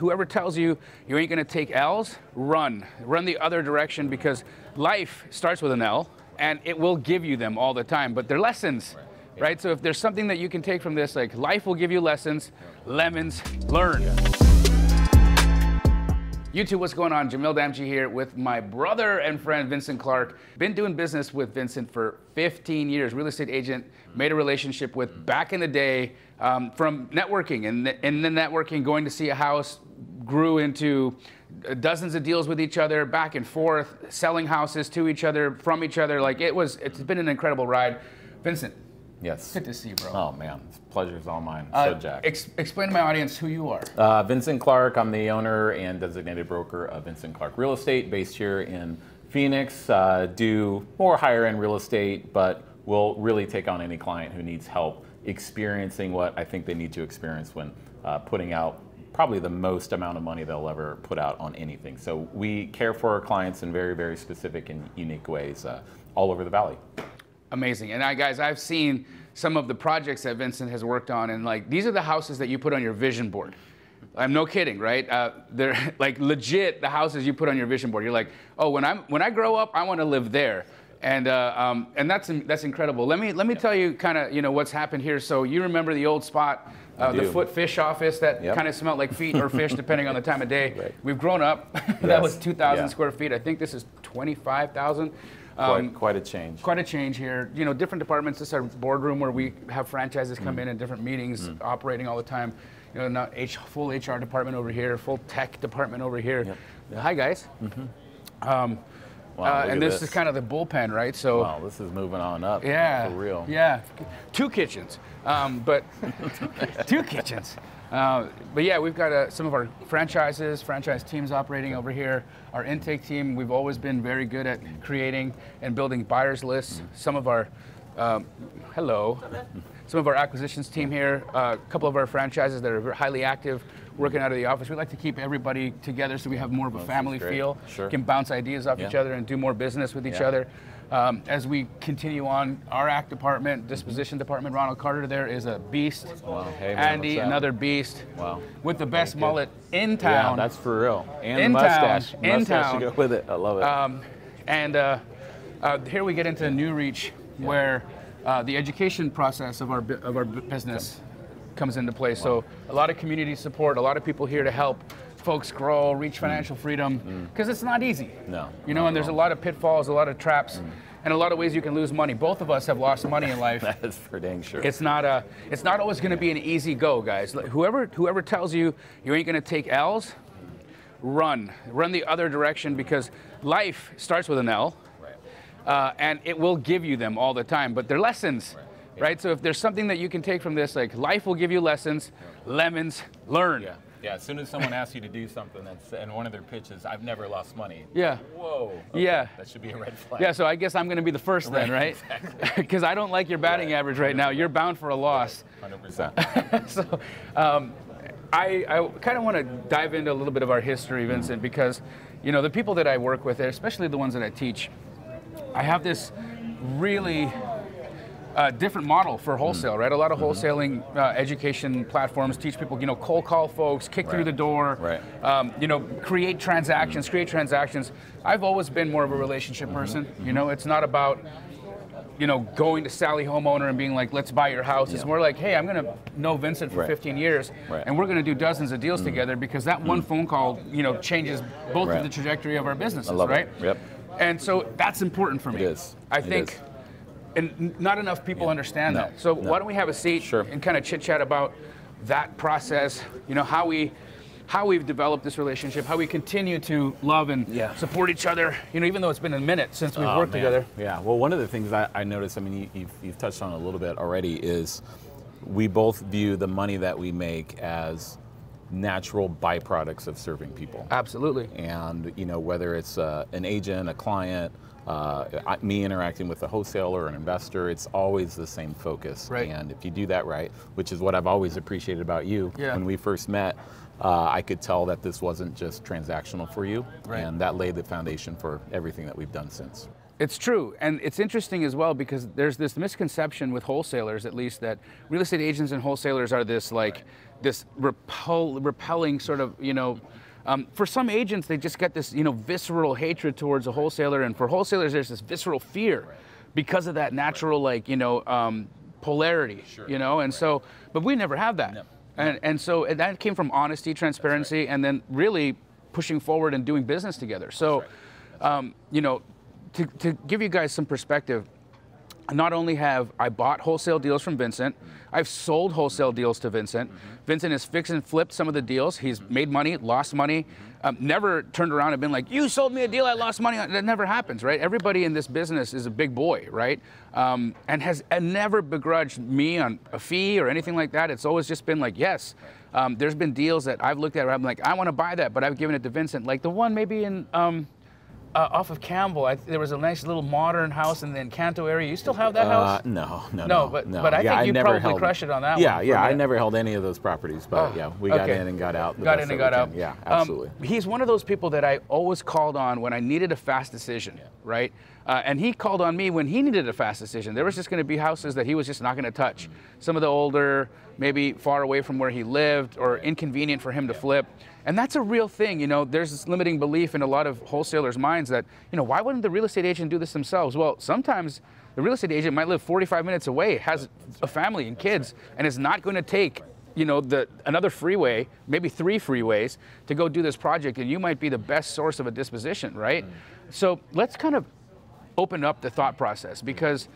whoever tells you you ain't gonna take L's, run. Run the other direction because life starts with an L and it will give you them all the time, but they're lessons. Right. right? So if there's something that you can take from this, like life will give you lessons, lemons, learn. YouTube, what's going on? Jamil Damji here with my brother and friend Vincent Clark. Been doing business with Vincent for 15 years. Real estate agent, made a relationship with back in the day um, from networking. And, and then networking, going to see a house, grew into dozens of deals with each other, back and forth, selling houses to each other, from each other. Like it was, it's been an incredible ride. Vincent, Yes. Good to see you, bro. Oh man, pleasure's all mine. Uh, so Jack. Ex- explain to my audience who you are. Uh, Vincent Clark. I'm the owner and designated broker of Vincent Clark Real Estate, based here in Phoenix. Uh, do more higher end real estate, but will really take on any client who needs help experiencing what I think they need to experience when uh, putting out probably the most amount of money they'll ever put out on anything. So we care for our clients in very, very specific and unique ways uh, all over the valley amazing. And I, guys, I've seen some of the projects that Vincent has worked on, and like these are the houses that you put on your vision board. I'm no kidding, right? Uh, they're like legit the houses you put on your vision board. You're like, oh, when I'm when I grow up, I want to live there, and uh, um, and that's that's incredible. Let me let me tell you kind of you know what's happened here. So you remember the old spot, uh, the foot fish office that yep. kind of smelled like feet or fish depending on the time of day. Right. We've grown up. that yes. was 2,000 yeah. square feet. I think this is 25,000. Um, quite, quite, a change. Quite a change here. You know, different departments. This is our boardroom where we have franchises come mm. in and different meetings mm. operating all the time. You know, not H, full HR department over here, full tech department over here. Yep. Hi, guys. Mm-hmm. Um, wow, uh, and this, this, is kind of the bullpen, right? So. Wow, this is moving on up. Yeah. For real. Yeah. Two kitchens, um, but two kitchens. Uh, but yeah, we've got uh, some of our franchises, franchise teams operating over here. Our intake team, we've always been very good at creating and building buyers lists. Some of our, um, hello, some of our acquisitions team here, uh, a couple of our franchises that are highly active, working out of the office. We like to keep everybody together so we have more of a family feel. Sure. Can bounce ideas off yeah. each other and do more business with each yeah. other. Um, as we continue on, our act department, disposition department, Ronald Carter there is a beast. Wow. Hey, man, Andy, another beast. Wow. With the best mullet in town. Yeah, that's for real. And in the mustache. Town, in mustache town. to go with it. I love it. Um, and uh, uh, here we get into a New Reach, yeah. where uh, the education process of our of our business comes into play. Wow. So a lot of community support, a lot of people here to help folks grow, reach financial freedom, because mm. it's not easy. No. You know, and there's a lot of pitfalls, a lot of traps. Mm. And a lot of ways you can lose money. Both of us have lost money in life. That's for dang sure. It's not a. It's not always going to be an easy go, guys. Whoever whoever tells you you ain't going to take L's, run. Run the other direction because life starts with an L, uh, and it will give you them all the time. But they're lessons. Right. Right. So if there's something that you can take from this, like life will give you lessons, lemons, learn. Yeah. Yeah, as soon as someone asks you to do something that's in one of their pitches, I've never lost money. Yeah. Whoa. Okay, yeah. That should be a red flag. Yeah, so I guess I'm going to be the first then, right? Because I don't like your batting right. average right now. You're bound for a loss. 100%. so um, I, I kind of want to dive into a little bit of our history, Vincent, because, you know, the people that I work with, especially the ones that I teach, I have this really uh, different model for wholesale, right? A lot of mm-hmm. wholesaling uh, education platforms teach people, you know, cold call folks, kick right. through the door, right. um, you know, create transactions, mm-hmm. create transactions. I've always been more of a relationship mm-hmm. person. You know, it's not about you know, going to Sally homeowner and being like, let's buy your house. Yeah. It's more like, hey, I'm going to know Vincent for right. 15 years, right. and we're going to do dozens of deals mm. together because that mm. one phone call, you know, changes both right. of the trajectory of our businesses, right? It. Yep. And so that's important for me. It is. I think. Is and not enough people yeah. understand no. that. So no. why don't we have a seat sure. and kind of chit chat about that process? You know how we how we've developed this relationship, how we continue to love and yeah. support each other. You know, even though it's been a minute since we've oh, worked man. together. Yeah. Well, one of the things I, I noticed, I mean, you, have you've touched on a little bit already, is we both view the money that we make as natural byproducts of serving people. Absolutely. And you know, whether it's uh, an agent, a client uh, me interacting with a wholesaler or an investor, it's always the same focus. Right. And if you do that right, which is what I've always appreciated about you, yeah. when we first met, uh, I could tell that this wasn't just transactional for you, right. and that laid the foundation for everything that we've done since. It's true, and it's interesting as well because there's this misconception with wholesalers, at least, that real estate agents and wholesalers are this like this repel, repelling sort of, you know, um, for some agents, they just get this, you know, visceral hatred towards a wholesaler, and for wholesalers, there's this visceral fear because of that natural, like, you know, um, polarity, you know, and so, but we never have that, and and so and that came from honesty, transparency, and then really pushing forward and doing business together. So, um, you know, to to give you guys some perspective, not only have I bought wholesale deals from Vincent, I've sold wholesale deals to Vincent. Vincent has fixed and flipped some of the deals. He's made money, lost money, um, never turned around and been like, "You sold me a deal, I lost money." That never happens, right? Everybody in this business is a big boy, right? Um, and has and never begrudged me on a fee or anything like that. It's always just been like, yes. Um, there's been deals that I've looked at where I'm like, I want to buy that, but I've given it to Vincent. Like the one maybe in. Um, uh, off of Campbell. I, there was a nice little modern house in the Encanto area. You still have that Uh, house? no, no, No, no. but- no. but I yeah, think you never probably held, crushed it on that Yeah, one for yeah. I never held any of those properties, but Oh, yeah, we got okay. in and got out. got in and got out. Yeah, Um, absolutely. he's one of those people that I always called on when I needed a fast decision, right? Uh, and he called on me when he needed a fast decision. There was just going to be houses that he was just not going to touch. Some of the older, maybe far away from where he lived, or inconvenient for him to flip. And that's a real thing, you know. There's this limiting belief in a lot of wholesalers' minds that, you know, why wouldn't the real estate agent do this themselves? Well, sometimes the real estate agent might live 45 minutes away, has a family and kids, and is not going to take you know the another freeway maybe three freeways to go do this project and you might be the best source of a disposition right mm. so let's kind of open up the thought process because h-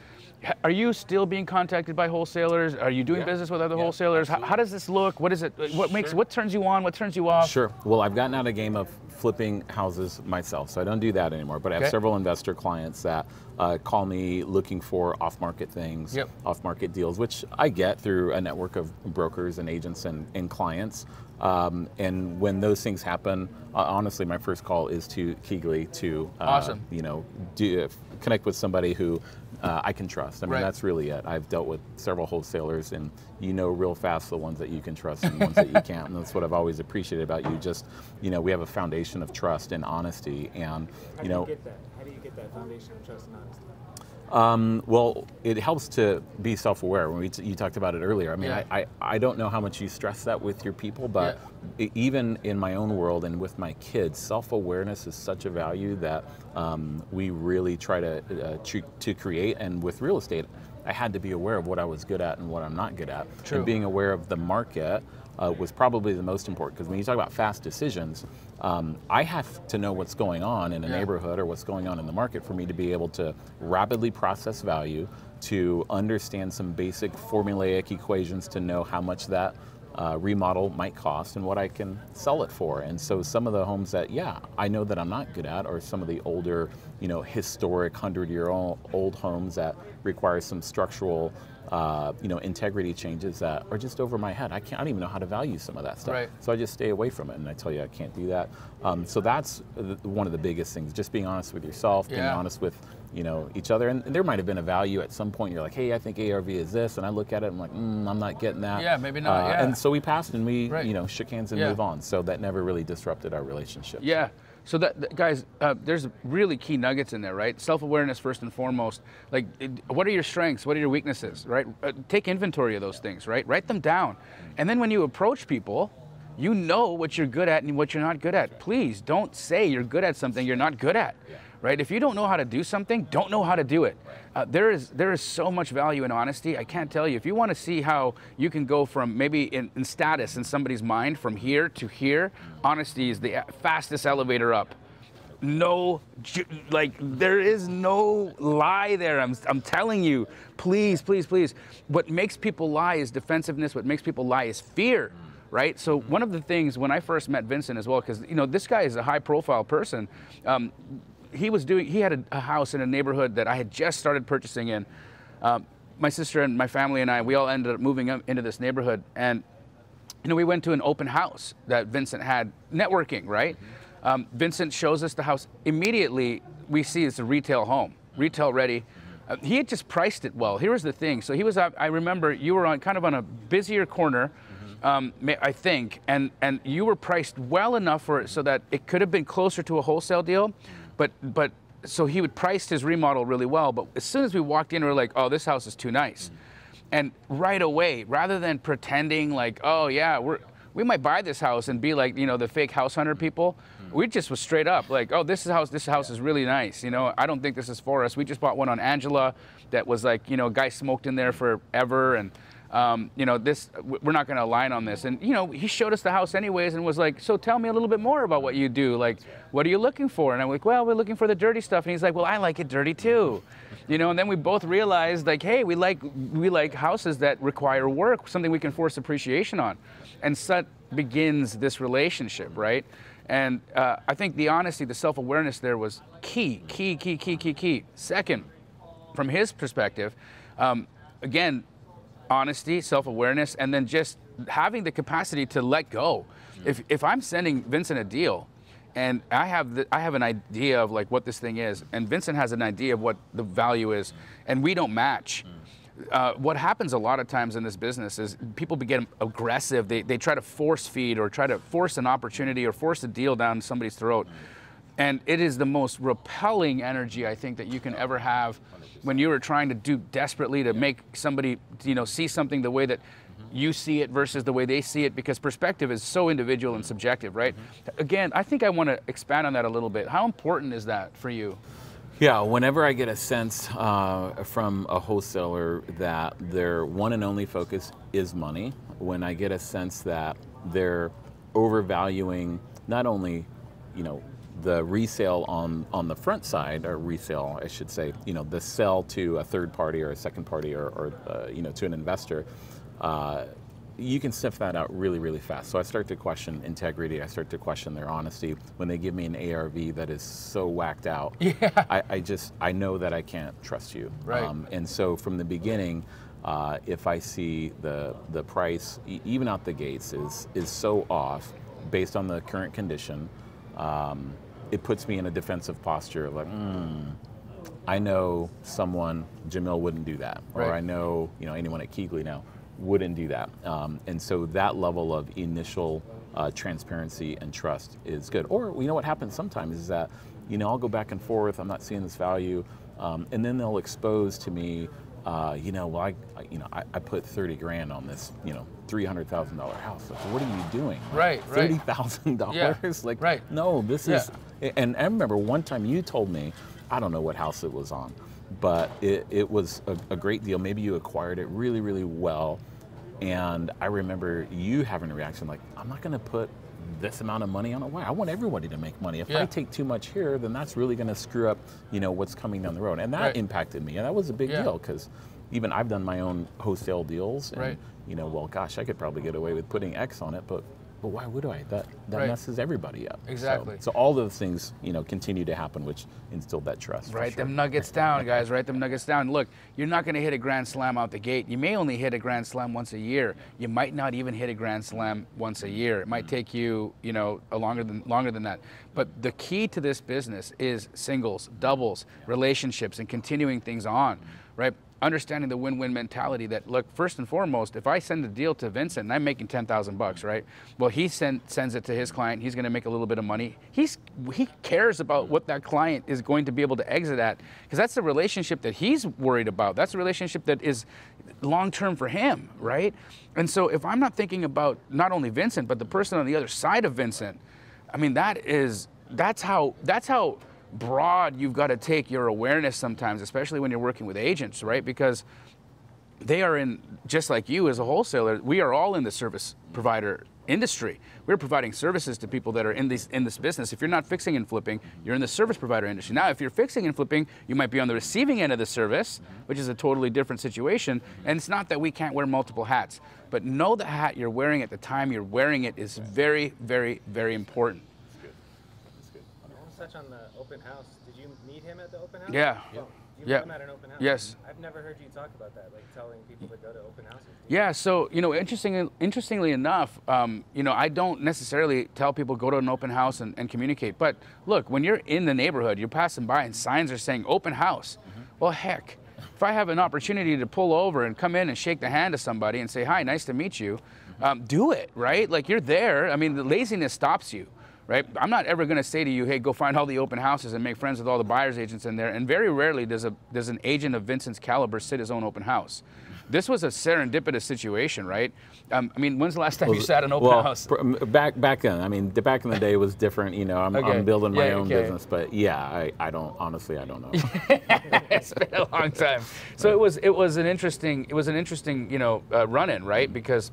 are you still being contacted by wholesalers? Are you doing Yeah. business with other Yeah, wholesalers? How, how does this look? What is it? What makes what turns you on? What turns you off? Sure. Well, I've gotten out of the game of flipping houses myself, so I don't do that anymore. But I have Okay. several investor clients that uh, call me looking for off-market things, Yep. off-market deals, which I get through a network of brokers and agents and, and clients. Um, and when those things happen, uh, honestly, my first call is to KeyGlee to, uh, Awesome. you know, do, connect with somebody who uh, I can trust. I mean, Right. that's really it. I've dealt with several wholesalers, and you know real fast the ones that you can trust and the ones that you can't. And that's what I've always appreciated about you. Just, you know, we have a foundation of trust and honesty, and you know. How do you get that? How do you get that foundation of trust and honesty? um, well, it helps to be self-aware. When we t- you talked about it earlier, I mean, Yeah. I, I, I don't know how much you stress that with your people, but e- even in my own world and with my kids, self-awareness is such a value that um, we really try to uh, to, to create. And with real estate, I had to be aware of what I was good at and what I'm not good at, True. and being aware of the market. Uh, was probably the most important because when you talk about fast decisions, um, I have to know what's going on in a Yeah. neighborhood or what's going on in the market for me to be able to rapidly process value, to understand some basic formulaic equations to know how much that uh, remodel might cost and what I can sell it for. And so some of the homes that, yeah, I know that I'm not good at are some of the older, you know, historic hundred year old, old homes that require some structural uh, you know, integrity changes that are just over my head. I can't. I don't even know how to value some of that stuff. Right. So I just stay away from it, and I tell you I can't do that. Um, so that's one of the biggest things. Just being honest with yourself, being Yeah. honest with you know each other, and there might have been a value at some point. You're like, hey, I think ARV is this, and I look at it, and I'm like, mm, I'm not getting that. Yeah, maybe not, Uh, yeah. And so we passed, and we Right. you know shook hands and Yeah. move on. So that never really disrupted our relationship. Yeah. So that, that- guys, uh, there's really key nuggets in there, right? Self-awareness first and foremost. Like, it, what are your strengths? What are your weaknesses, right? Uh, take inventory of those things, right? Write them down, and then when you approach people, you know what you're good at and what you're not good at. Please don't say you're good at something you're not good at, right? If you don't know how to do something, don't know how to do it. Uh, there is there is so much value in honesty. I can't tell you. If you want to see how you can go from maybe in, in status in somebody's mind from here to here, honesty is the fastest elevator up. No like there is no lie there. I'm, I'm telling you. Please please please. What makes people lie is defensiveness. What makes people lie is fear right? So one of the things when i first met vincent as well because you know this guy is a high profile person um, he was doing he had a, a house in a neighborhood that i had just started purchasing in um, my sister and my family and i we all ended up moving up into this neighborhood and you know, we went to an open house that Vincent had networking, right? Um, Vincent shows us the house. Immediately, we see it's a retail home, retail ready. Uh, he had just priced it well. Here was the thing. So he was, up- I remember you were on kind of on a busier corner, um, I think, and, and you were priced well enough for it so that it could have been closer to a wholesale deal, but, but so he would priced his remodel really well. But as soon as we walked in, we were like, oh, this house is too nice. Mm. And right away, rather than pretending like, oh yeah, we're we might buy this house and be like, you know, the fake house hunter people. Mm. We just was straight up like, oh, this is house, this house is really nice. You know, I don't think this is for us. We just bought one on Angela that was like, you know, a guy smoked in there forever and. Um, you know, this we're not going to align on this. And you know, he showed us the house anyways, and was like, "So tell me a little bit more about what you do. Like, what are you looking for?" And I'm like, "Well, we're looking for the dirty stuff." And he's like, "Well, I like it dirty too." You know, and then we both realized, like, hey, we like we like houses that require work, something we can force appreciation on, and so begins this relationship, right? And uh, I think the honesty, the self-awareness there was key, key, key, key, key, key. Second, from his perspective, um, again, honesty, self-awareness, and then just having the capacity to let go. Mm. If, if I'm sending Vincent a deal, and I have the, I have an idea of like what this thing is, and Vincent has an idea of what the value is, mm. and we don't match. Mm. Uh, what happens a lot of times in this business is people begin aggressive. They, they try to force feed or try to force an opportunity or force a deal down somebody's throat. And it is the most repelling energy I think that you can ever have when you are trying to do desperately to make somebody you know see something the way that mm-hmm. you see it versus the way they see it because perspective is so individual and mm-hmm. subjective, right? Mm-hmm. Again, I think I want to expand on that a little bit. How important is that for you? Yeah, whenever I get a sense uh, from a wholesaler that their one and only focus is money, when I get a sense that they're overvaluing not only, you know, the resale on, on the front side, or resale, I should say, you know, the sell to a third party or a second party or, or uh, you know, to an investor, uh, you can sniff that out really, really fast. So I start to question integrity. I start to question their honesty. When they give me an ARV that is so whacked out, yeah. I, I just I know that I can't trust you. Right. Um, and so from the beginning, uh, if I see the the price e- even out the gates is is so off based on the current condition, um, it puts me in a defensive posture. Like, mm, I know someone Jamil wouldn't do that, or Right. I know you know anyone at KeyGlee now wouldn't do that. Um, and so that level of initial uh, transparency and trust is good. Or you know what happens sometimes is that you know I'll go back and forth. I'm not seeing this value, um, and then they'll expose to me. Uh, you know, well, I, I- you know, I, I put thirty grand on this, you know, three hundred thousand dollar house. Like, what are you doing? Right, right. Thirty thousand Yeah, dollars? Like, right. no, this Yeah. is. And I remember one time you told me, I don't know what house it was on, but it, it was a, a great deal. Maybe you acquired it really, really well. And I remember you having a reaction like, I'm not going to put this amount of money on it. Why? I want everybody to make money. If I take too much here, then that's really going to screw up, you know, what's coming down the road. And that Right. impacted me. And that was a big Yeah. deal because even I've done my own wholesale deals. And, Right. you know, well, gosh, I could probably get away with putting X on it, but but why would I? That that Right. messes everybody up. So- Exactly. So, all those things, you know, continue to happen, which instilled that trust. Write sure. them nuggets down, guys. Write them nuggets down. Look, you're not going to hit a grand slam out the gate. You may only hit a grand slam once a year. You might not even hit a grand slam once a year. It might mm. take you, you know, a longer than longer than that. But the key to this business is singles, doubles, relationships, and continuing things on, mm. right? Understanding the win-win mentality. That look, first and foremost, if I send a deal to Vincent and I'm making ten thousand bucks, right? Well, he send, sends it to his client. He's going to make a little bit of money. He's he cares about what that client is going to be able to exit at because that's the relationship that he's worried about. That's a relationship that is long term for him, right? And so if I'm not thinking about not only Vincent but the person on the other side of Vincent, I mean that is that's how that's how broad you've got to take your awareness sometimes, especially when you're working with agents, right? Because they are in just like you as a wholesaler we are all in the service provider industry. We're providing services to people that are in this in this business. If you're not fixing and flipping you're in the service provider industry. Now if you're fixing and flipping you might be on the receiving end of the service which is a totally different situation and it's not that we can't wear multiple hats but know the hat you're wearing at the time you're wearing it is very very very important touch on the open house. Did you meet him at the open house? Yeah. Oh, you Yeah. at an open house. Yes. I've never heard you talk about that, like telling people to go to open houses. Yeah, so you know, interesting, interestingly enough, um, you know, I don't necessarily tell people go to an open house and, and communicate. But look, when you're in the neighborhood, you're passing by and signs are saying open house. Well, heck, if I have an opportunity to pull over and come in and shake the hand of somebody and say hi, nice to meet you, um, do it, right? Like you're there. I mean, the laziness stops you, right? I'm not ever going to say to you, hey, go find all the open houses and make friends with all the buyers agents in there. And very rarely does a does an agent of Vincent's caliber sit his own open house. This was a serendipitous situation, right? Um, I mean, when's the last time you sat an open well, house? back back then, I mean, the back in the day was different. You know, I'm, Okay. I'm building my Yeah, own okay. business, but yeah, I, I don't honestly, I don't know. it's been a long time. So it was it was an interesting it was an interesting you know uh, run in right because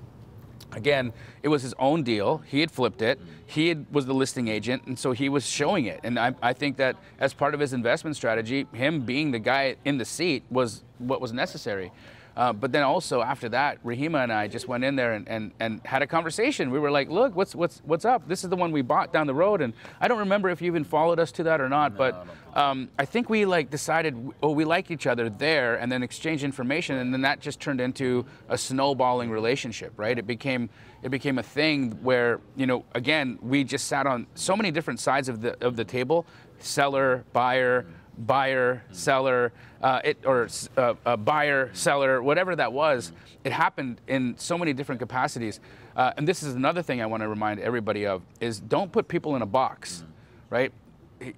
again it was his own deal. He had flipped it. Mm. He had, was the listing agent and so he was showing it. And I, I think that as part of his investment strategy him being the guy in the seat was what was necessary uh, but then also after that, Rahima and I just went in there and, and, and had a conversation. We were like, "Look, what's what's what's up? This is the one we bought down the road." And I don't remember if you even followed us to that or not, but um, I think we like decided, oh, we like each other there, and then exchanged information, and then that just turned into a snowballing relationship, right? It became it became a thing where you know, again, we just sat on so many different sides of the of the table, seller, buyer buyer, seller, uh, it, or uh, uh, buyer, seller, whatever that was, it happened in so many different capacities. Uh, and this is another thing I want to remind everybody of: is don't put people in a box, right?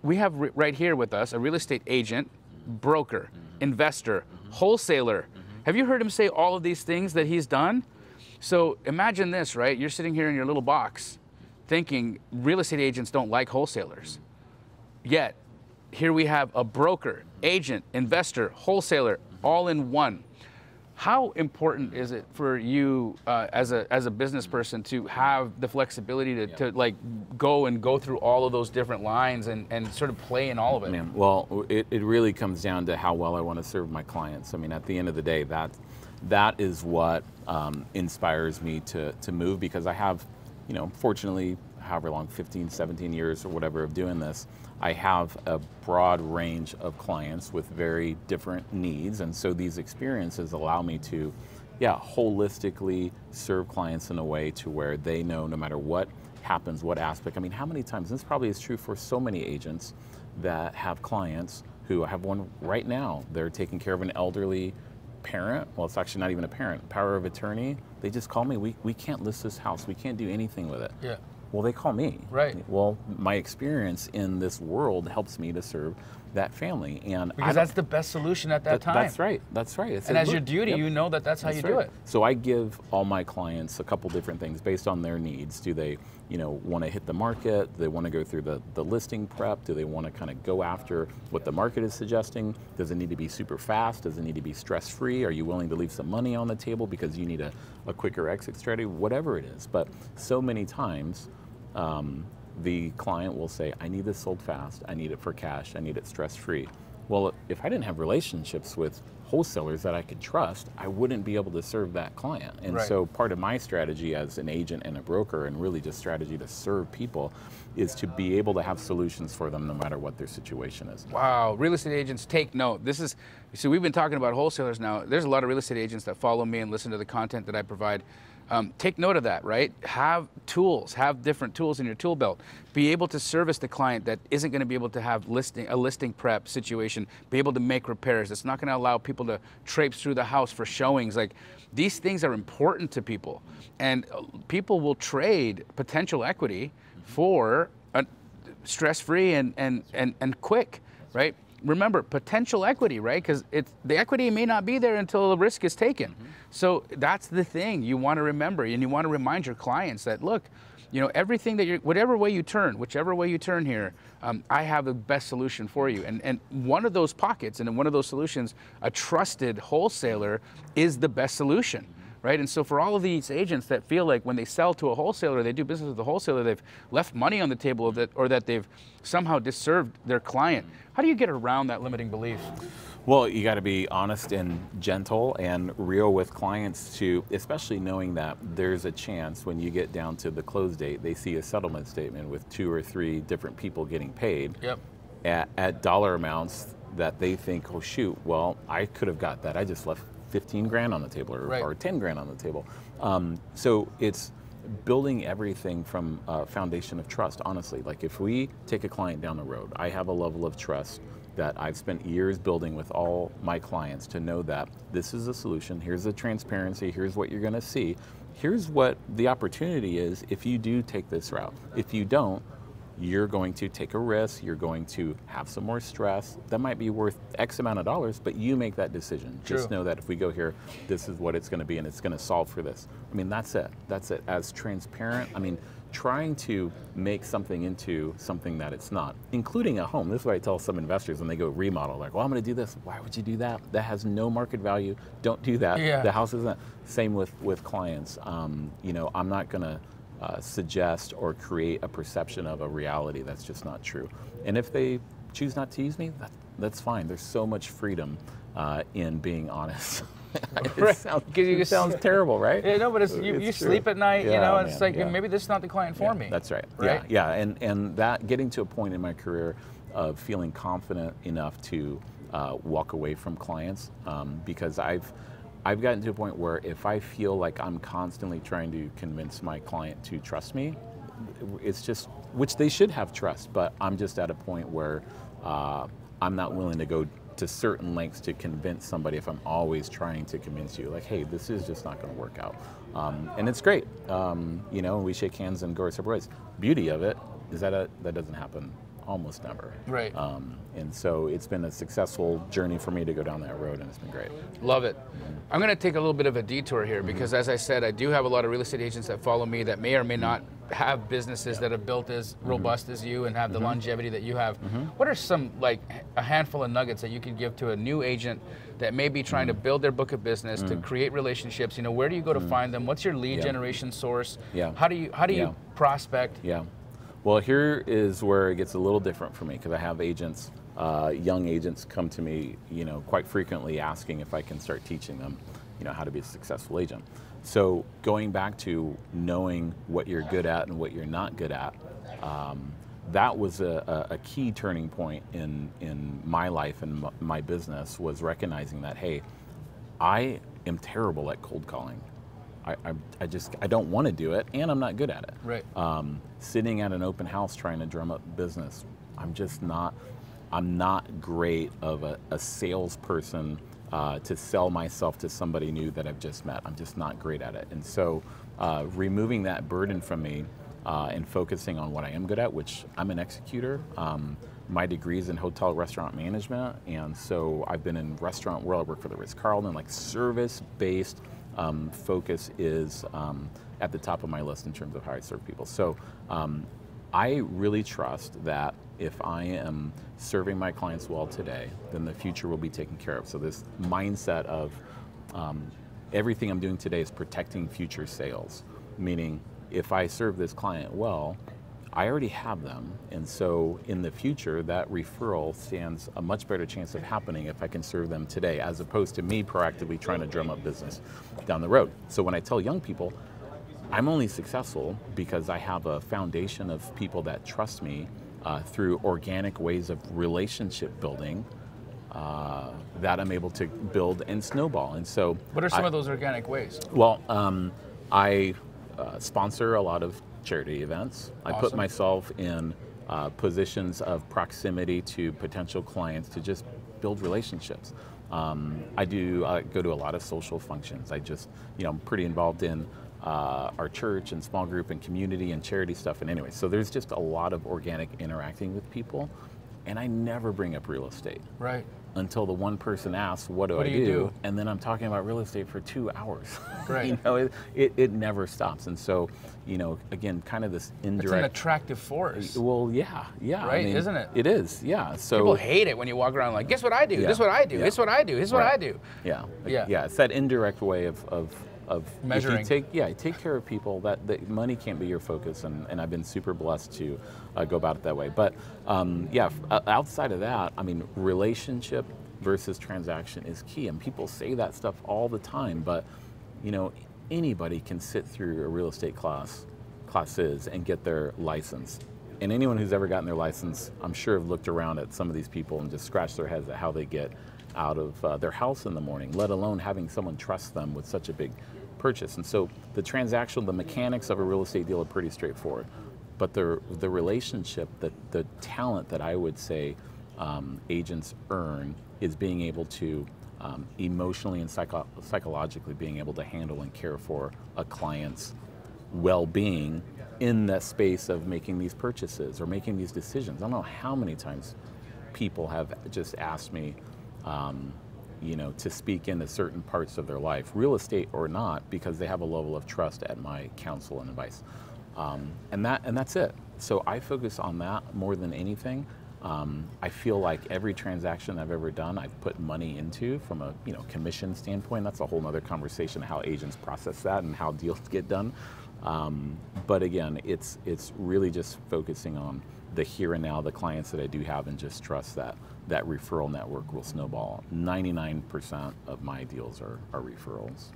We have right here with us a real estate agent, broker, investor, wholesaler. Have you heard him say all of these things that he's done? So imagine this, right? You're sitting here in your little box, thinking real estate agents don't like wholesalers. Yet here we have a broker, agent, investor, wholesaler, all in one. How important is it for you uh, as a as a business person to have the flexibility to, to like go and go through all of those different lines and, and sort of play in all of it? Man, well, it, it really comes down to how well I want to serve my clients. I mean, at the end of the day, that that is what um, inspires me to, to move because I have, you know, fortunately, however long, 15, 17 years or whatever of doing this, I have a broad range of clients with very different needs. And so these experiences allow me to, yeah, holistically serve clients in a way to where they know no matter what happens, what aspect. I mean, how many times, this probably is true for so many agents that have clients who I have one right now, they're taking care of an elderly parent. Well, it's actually not even a parent, power of attorney. They just call me, we, we can't list this house, we can't do anything with it. Yeah. Well, they call me. Right. Well, my experience in this world helps me to serve that family. And Because that's the best solution at that, that- time. That's right. That's right. It's And as your duty, yep. you know that that's how That's you do it. So I give all my clients a couple different things based on their needs. Do they, you know, want to hit the market? Do they want to go through the, the listing prep? Do they want to kind of go after what the market is suggesting? Does it need to be super fast? Does it need to be stress free? Are you willing to leave some money on the table because you need a, a quicker exit strategy? Whatever it is. But so many times, um, the client will say, I need this sold fast, I need it for cash, I need it stress free. Well, if I didn't have relationships with wholesalers that I could trust, I wouldn't be able to serve that client. And Right. so part of my strategy as an agent and a broker, and really just strategy to serve people, is to be able to have solutions for them no matter what their situation is. Wow, real estate agents take note. This is, see, we've been talking about wholesalers now. There's a lot of real estate agents that follow me and listen to the content that I provide. Um, take note of that, right? Have tools, have different tools in your tool belt. Be able to service the client that isn't going to be able to have listing a listing prep situation. Be able to make repairs. It's not going to allow people to traipse through the house for showings. Like these things are important to people, and uh, people will trade potential equity for stress-free and, and, and, and quick, right? Remember, potential equity, right? Because it's the equity may not be there until the risk is taken. So that's the thing you want to remember, and you want to remind your clients that look, you know, everything that you're, whatever way you turn, whichever way you turn here, um, I have the best solution for you. And and one of those pockets and in one of those solutions, a trusted wholesaler is the best solution right? And so for all of these agents that feel like when they sell to a wholesaler, they do business with a wholesaler, they've left money on the table or that, or that they've somehow disserved their client. How do you get around that limiting belief? Well, you got to be honest and gentle and real with clients to, especially knowing that there's a chance when you get down to the close date, they see a settlement statement with two or three different people getting paid Yep. at, at dollar amounts that they think, oh shoot, well, I could have got that. I just left 15 grand on the table or, Right. or 10 grand on the table. Um, so it's building everything from a foundation of trust, honestly. Like if we take a client down the road, I have a level of trust that I've spent years building with all my clients to know that this is a solution, here's the transparency, here's what you're gonna see, here's what the opportunity is if you do take this route. If you don't, you're going to take a risk, you're going to have some more stress. That might be worth X amount of dollars, but you make that decision. True. Just know that if we go here, this is what it's going to be and it's going to solve for this. I mean, that's it. That's it. As transparent, I mean, trying to make something into something that it's not, including a home. This is what I tell some investors when they go remodel, like, well, I'm going to do this. Why would you do that? That has no market value. Don't do that. Yeah. The house isn't. Same with, with clients. Um, you know, I'm not going to uh, suggest or create a perception of a reality that's just not true. And if they choose not to use me, that, that's fine. There's so much freedom uh, in being honest. it Right. sounds, you it sounds terrible, right? Yeah, no, but it's, you, It's you sleep at night, you know, and it's like yeah. maybe this is not the client for Yeah, me. That's right. Right? Yeah, yeah, and and that getting to a point in my career of feeling confident enough to uh, walk away from clients um, because I've I've gotten to a point where if I feel like I'm constantly trying to convince my client to trust me, it's just which they should have trust, but I'm just at a point where uh, I'm not willing to go to certain lengths to convince somebody if I'm always trying to convince you, like, hey, this is just not going to work out. Um, and it's great, um, you know. We shake hands and go our separate ways. Beauty of it is that a, that doesn't happen almost never. Right. Um, and so it's been a successful journey for me to go down that road, and it's been great. Love it. Mm-hmm. I'm going to take a little bit of a detour here mm-hmm. because, as I said, I do have a lot of real estate agents that follow me that may or may mm-hmm. not have businesses that are built as robust as you and have the longevity that you have. What are some, like, a handful of nuggets that you could give to a new agent that may be trying to build their book of business, to create relationships? You know, where do you go to find them? What's your lead Yeah. generation source? Yeah. How do you how do Yeah. you prospect? Yeah. Well, here is where it gets a little different for me because I have agents, uh, young agents, come to me, you know, quite frequently asking if I can start teaching them, you know, how to be a successful agent. So going back to knowing what you're good at and what you're not good at, um, that was a, a, key turning point in in my life and my business was recognizing that hey, I am terrible at cold calling. I, I, I just I don't want to do it, and I'm not good at it. Right. Um, sitting at an open house trying to drum up business, I'm just not. I'm not great of a, a salesperson uh, to sell myself to somebody new that I've just met. I'm just not great at it, and so uh, removing that burden from me uh, and focusing on what I am good at, which I'm an executor. Um, my degree is in hotel restaurant management, and so I've been in restaurant world. I work for the Ritz Carlton, like service-based um, focus is um, at the top of my list in terms of how I serve people. So um, I really trust that if I am serving my clients well today, then the future will be taken care of. So this mindset of um, everything I'm doing today is protecting future sales, meaning if I serve this client well, I already have them, and so in the future, that referral stands a much better chance of happening if I can serve them today, as opposed to me proactively trying to drum up business down the road. So when I tell young people, I'm only successful because I have a foundation of people that trust me uh, through organic ways of relationship building uh, that I'm able to build and snowball. And so, What are some I- of those organic ways? well, um, I uh, sponsor a lot of charity events. I put myself in uh, positions of proximity to potential clients to just build relationships. Um, I do I go to a lot of social functions. I just, you know, I'm pretty involved in uh, our church and small group and community and charity stuff. And anyway, so there's just a lot of organic interacting with people. And I never bring up real estate Right. until the one person asks, "What do What I do do?" And then I'm talking about real estate for two hours. Right. you know, it, it, it never stops. And so, you know, again, kind of this It's an indirect. attractive force. well, yeah, yeah. I Right, mean, isn't it? It is, yeah. So People hate it when you walk around like, guess what I do? Yeah. This is what I do. Yeah. This is what I do. This is what I do. Yeah, Yeah. yeah. It's that indirect way of of, of if Measuring. you take yeah, take care of people. That, that money can't be your focus, and, and I've been super blessed to uh, go about it that way. But um, yeah, f- outside of that, I mean, relationship versus transaction is key, and people say that stuff all the time. But you know, anybody can sit through a real estate class classes and get their license. And anyone who's ever gotten their license, I'm sure have looked around at some of these people and just scratched their heads at how they get out of uh, their house in the morning, let alone having someone trust them with such a big purchase. And so the transaction, the mechanics of a real estate deal are pretty straightforward. But the, the relationship, the, the talent that I would say um, agents earn is being able to um, emotionally and psycho- psychologically being able to handle and care for a client's well-being in that space of making these purchases or making these decisions. I don't know how many times people have just asked me, um, you know, to speak into certain parts of their life, real estate or not, because they have a level of trust at my counsel and advice. Um, and that and that's it. So I focus on that more than anything. Um, I feel like every transaction I've ever done, I've put money into from a you know commission standpoint. That's a whole other conversation how agents process that and how deals get done. Um, but again, it's it's really just focusing on the here and now, the clients that I do have, and just trust that that referral network will snowball. 99% of my deals are, are referrals.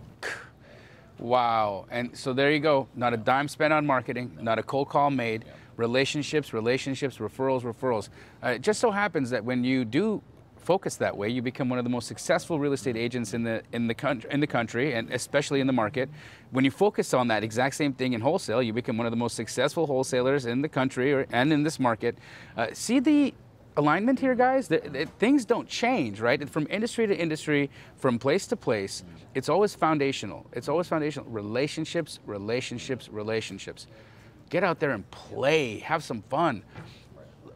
Wow. And so there you go. Not a dime spent on marketing, not a cold call made. Relationships, relationships, referrals, referrals. Uh, it just so happens that when you do focus that way, you become one of the most successful real estate agents in the in the country, in the country, and especially in the market. When you focus on that exact same thing in wholesale, you become one of the most successful wholesalers in the country or, and in this market. Uh, see the alignment here, guys. The, the, things don't change, right? From industry to industry, from place to place, it's always foundational. It's always foundational. Relationships, relationships, relationships. Get out there and play. Have some fun.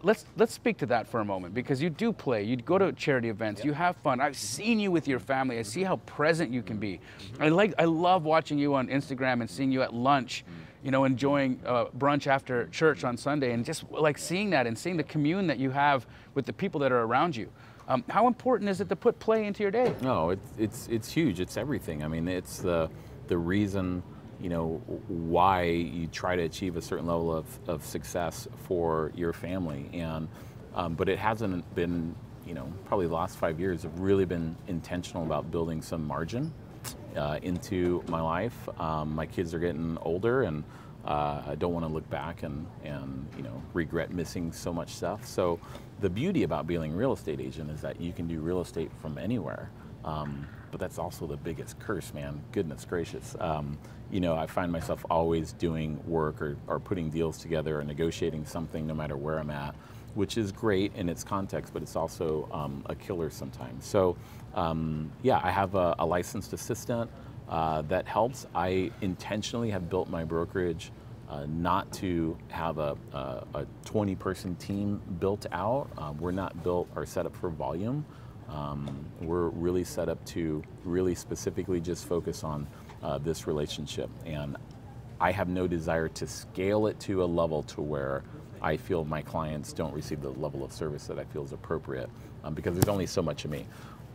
Let's let's speak to that for a moment because you do play. You go to charity events. You have fun. I've seen you with your family. I see how present you can be. I like. I love watching you on Instagram and seeing you at lunch you know, enjoying uh, brunch after church on Sunday and just like seeing that and seeing the commune that you have with the people that are around you. Um, how important is it to put play into your day? No, it's, it's, it's huge. It's everything. I mean, it's the, the reason, you know, why you try to achieve a certain level of, of success for your family. And, um, but it hasn't been, you know, probably the last five years have really been intentional about building some margin uh, into my life. Um, my kids are getting older, and uh, I don't want to look back and, and you know regret missing so much stuff. So the beauty about being a real estate agent is that you can do real estate from anywhere. Um, but that's also the biggest curse, man. Goodness gracious. Um, you know, I find myself always doing work or, or putting deals together or negotiating something no matter where I'm at, which is great in its context, but it's also um, a killer sometimes. So um, yeah, I have a, a licensed assistant uh, that helps. I intentionally have built my brokerage uh, not to have a, a, a, 20 person team built out. Uh, we're not built or set up for volume. Um, we're really set up to really specifically just focus on uh, this relationship. And I have no desire to scale it to a level to where I feel my clients don't receive the level of service that I feel is appropriate um, because there's only so much of me.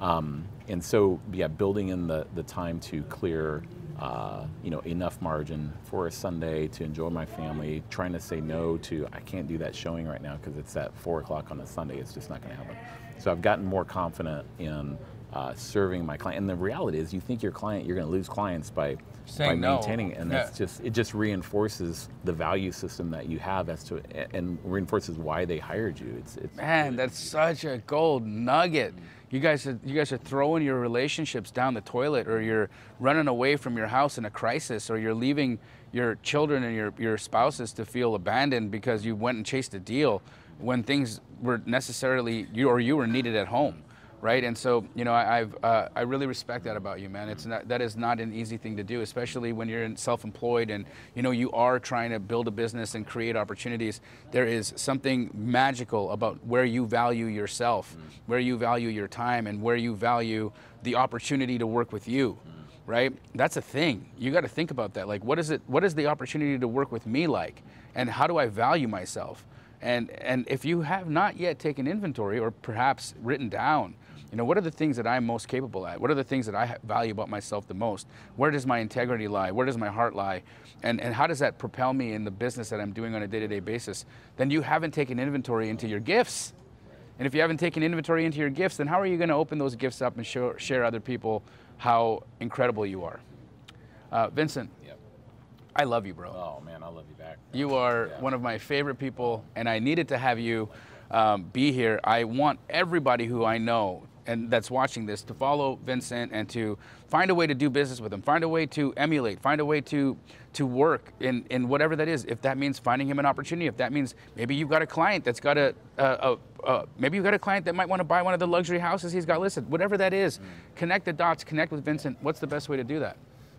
Um, and so, yeah, building in the, the time to clear, uh, you know, enough margin for a Sunday to enjoy my family, trying to say no to, I can't do that showing right now because it's at four o'clock on a Sunday. It's just not going to happen. So I've gotten more confident in uh, serving my client. And the reality is, you think your client, you're going to lose clients by, by maintaining it, and yeah. that's just it just reinforces the value system that you have as to and reinforces why they hired you. It's, it's man, that's such a gold nugget. You guys, are, you guys are throwing your relationships down the toilet, or you're running away from your house in a crisis, or you're leaving your children and your, your spouses to feel abandoned because you went and chased a deal when things were necessarily you or you were needed at home right? And so, you know, I, have uh, I really respect that about you, man. It's not, that is not an easy thing to do, especially when you're self-employed and you know you are trying to build a business and create opportunities. There is something magical about where you value yourself, mm. where you value your time, and where you value the opportunity to work with you. Mm. Right? That's a thing. You got to think about that. Like, what is it? What is the opportunity to work with me like? And how do I value myself? And, and if you have not yet taken inventory or perhaps written down you know, what are the things that I'm most capable at? What are the things that I value about myself the most? Where does my integrity lie? Where does my heart lie? And, and how does that propel me in the business that I'm doing on a day to day basis? Then you haven't taken inventory into your gifts. And if you haven't taken inventory into your gifts, then how are you going to open those gifts up and show, share other people how incredible you are? Uh, Vincent, yep. I love you, bro. Oh, man, I love you back. You are yeah. one of my favorite people, and I needed to have you um, be here. I want everybody who I know and that's watching this to follow Vincent and to find a way to do business with him, find a way to emulate, find a way to to work in, in whatever that is. If that means finding him an opportunity, if that means maybe you've got a client that's got a, a, a, a maybe you've got a client that might want to buy one of the luxury houses he's got listed, whatever that is, mm. connect the dots, connect with Vincent. What's the best way to do that?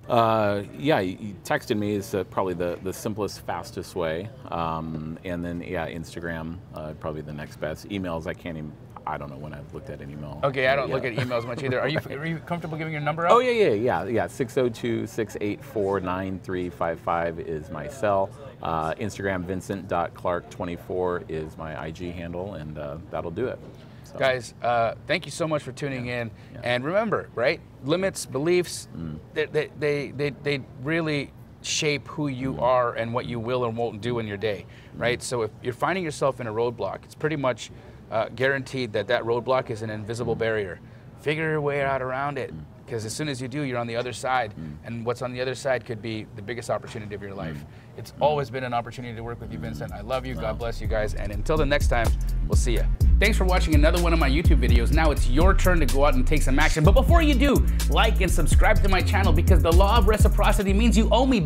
Uh, yeah, texting me is uh, probably the, the simplest, fastest way. Um, and then, yeah, Instagram, uh, probably the next best. Emails, I can't even, I don't know when I've looked at an email. Okay, I don't Yeah. look at emails much either. Are you are you comfortable giving your number out? Oh, yeah, yeah, yeah, yeah. 602 684 9355 is my cell. Uh, Instagram, vincent.clark24 is my IG handle, and uh, that'll do it. So, Guys, uh, thank you so much for tuning in. Yeah. And remember, right? Limits, beliefs, Mm. they, they, they, they, really shape who you are and what you will and won't do in your day, Mm. right? So if you're finding yourself in a roadblock, it's pretty much uh, guaranteed that that roadblock is an invisible Mm. barrier. Figure your way out around it. Because as soon as you do, you're on the other side, Mm. and what's on the other side could be the biggest opportunity of your life. Mm. It's always been an opportunity to work with you, Vincent. I love you. God bless you guys. And until the next time, we'll see you. Thanks for watching another one of my YouTube videos. Now it's your turn to go out and take some action. But before you do, like and subscribe to my channel because the law of reciprocity means you owe me.